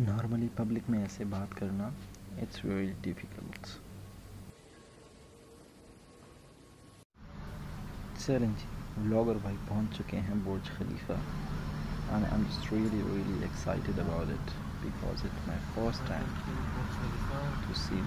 Normally public में ऐसे बात करना इट्स वेरी डिफ़िकल्ट चलें जी ब्लॉगर भाई पहुंच चुके हैं Burj Khalifa and I'm just really really excited about it because it's my first time to see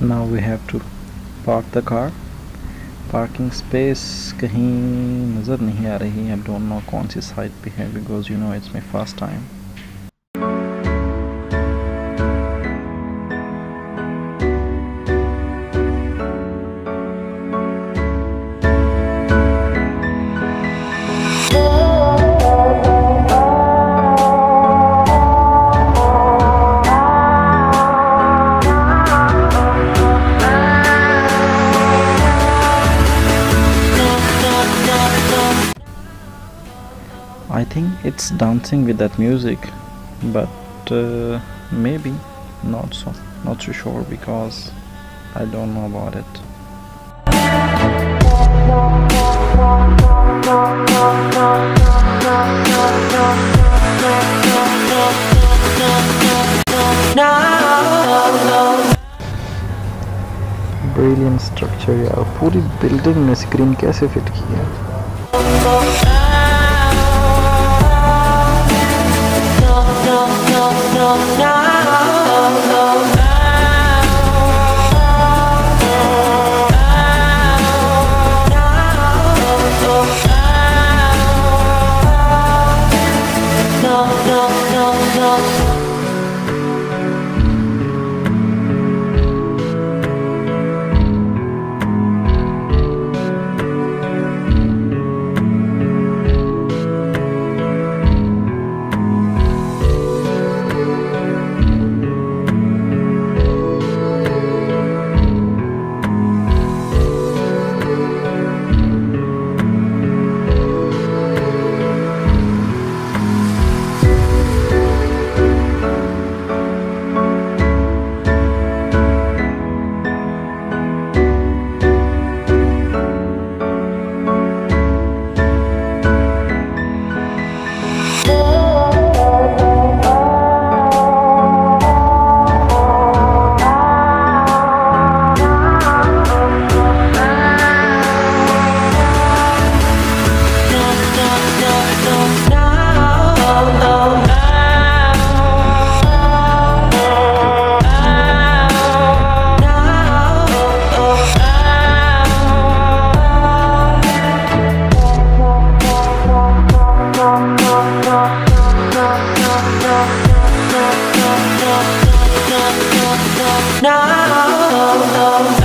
now we have to park the car. Parking space कहीं नज़र नहीं आ रही I don't know कौन सी साइड पे है because you know it's my first time I think it's dancing with that music, but uh, maybe not so not too sure because I don't know about it. Brilliant structure यार पूरी building में screen कैसे fit की है now.